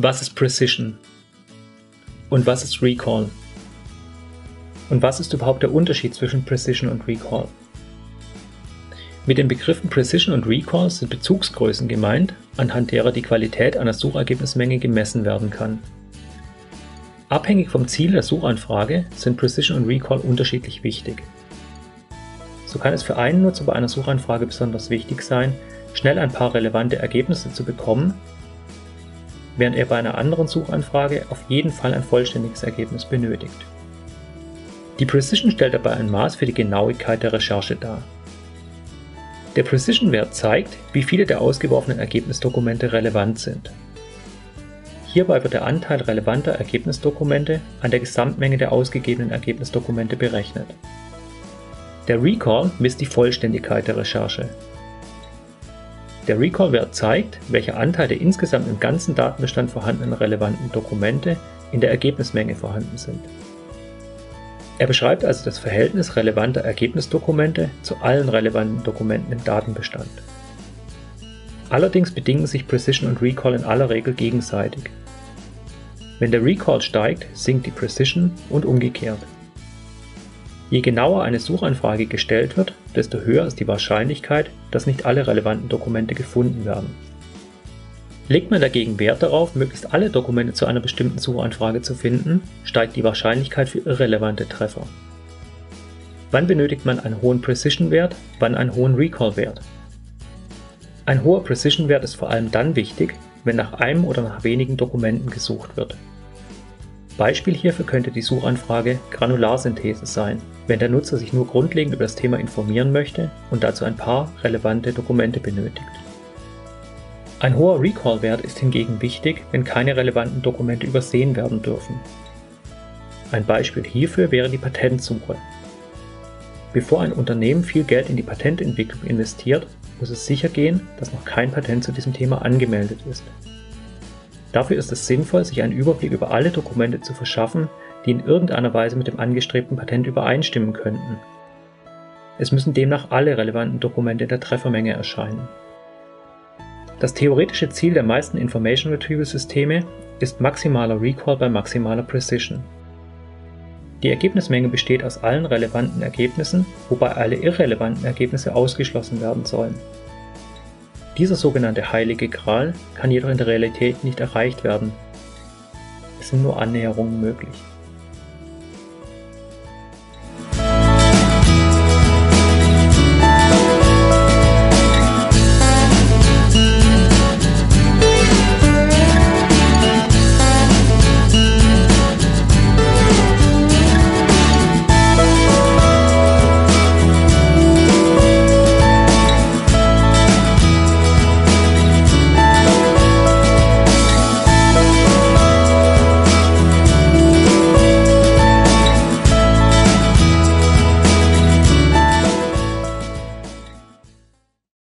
Was ist Precision? Und was ist Recall? Und was ist überhaupt der Unterschied zwischen Precision und Recall? Mit den Begriffen Precision und Recall sind Bezugsgrößen gemeint, anhand derer die Qualität einer Suchergebnismenge gemessen werden kann. Abhängig vom Ziel der Suchanfrage sind Precision und Recall unterschiedlich wichtig. So kann es für einen Nutzer bei einer Suchanfrage besonders wichtig sein, schnell ein paar relevante Ergebnisse zu bekommen, während er bei einer anderen Suchanfrage auf jeden Fall ein vollständiges Ergebnis benötigt. Die Precision stellt dabei ein Maß für die Genauigkeit der Recherche dar. Der Precision-Wert zeigt, wie viele der ausgeworfenen Ergebnisdokumente relevant sind. Hierbei wird der Anteil relevanter Ergebnisdokumente an der Gesamtmenge der ausgegebenen Ergebnisdokumente berechnet. Der Recall misst die Vollständigkeit der Recherche, der Recall-Wert zeigt, welcher Anteil der insgesamt im ganzen Datenbestand vorhandenen relevanten Dokumente in der Ergebnismenge vorhanden sind. Er beschreibt also das Verhältnis relevanter Ergebnisdokumente zu allen relevanten Dokumenten im Datenbestand. Allerdings bedingen sich Precision und Recall in aller Regel gegenseitig. Wenn der Recall steigt, sinkt die Precision und umgekehrt. Je genauer eine Suchanfrage gestellt wird, desto höher ist die Wahrscheinlichkeit, dass nicht alle relevanten Dokumente gefunden werden. Legt man dagegen Wert darauf, möglichst alle Dokumente zu einer bestimmten Suchanfrage zu finden, steigt die Wahrscheinlichkeit für irrelevante Treffer. Wann benötigt man einen hohen Precision-Wert, wann einen hohen Recall-Wert? Ein hoher Precision-Wert ist vor allem dann wichtig, wenn nach einem oder nach wenigen Dokumenten gesucht wird. Beispiel hierfür könnte die Suchanfrage Granularsynthese sein, wenn der Nutzer sich nur grundlegend über das Thema informieren möchte und dazu ein paar relevante Dokumente benötigt. Ein hoher Recall-Wert ist hingegen wichtig, wenn keine relevanten Dokumente übersehen werden dürfen. Ein Beispiel hierfür wäre die Patentsuche. Bevor ein Unternehmen viel Geld in die Patententwicklung investiert, muss es sicher gehen, dass noch kein Patent zu diesem Thema angemeldet ist. Dafür ist es sinnvoll, sich einen Überblick über alle Dokumente zu verschaffen, die in irgendeiner Weise mit dem angestrebten Patent übereinstimmen könnten. Es müssen demnach alle relevanten Dokumente in der Treffermenge erscheinen. Das theoretische Ziel der meisten Information Retrieval Systeme ist maximaler Recall bei maximaler Precision. Die Ergebnismenge besteht aus allen relevanten Ergebnissen, wobei alle irrelevanten Ergebnisse ausgeschlossen werden sollen. Dieser sogenannte Heilige Gral kann jedoch in der Realität nicht erreicht werden. Es sind nur Annäherungen möglich.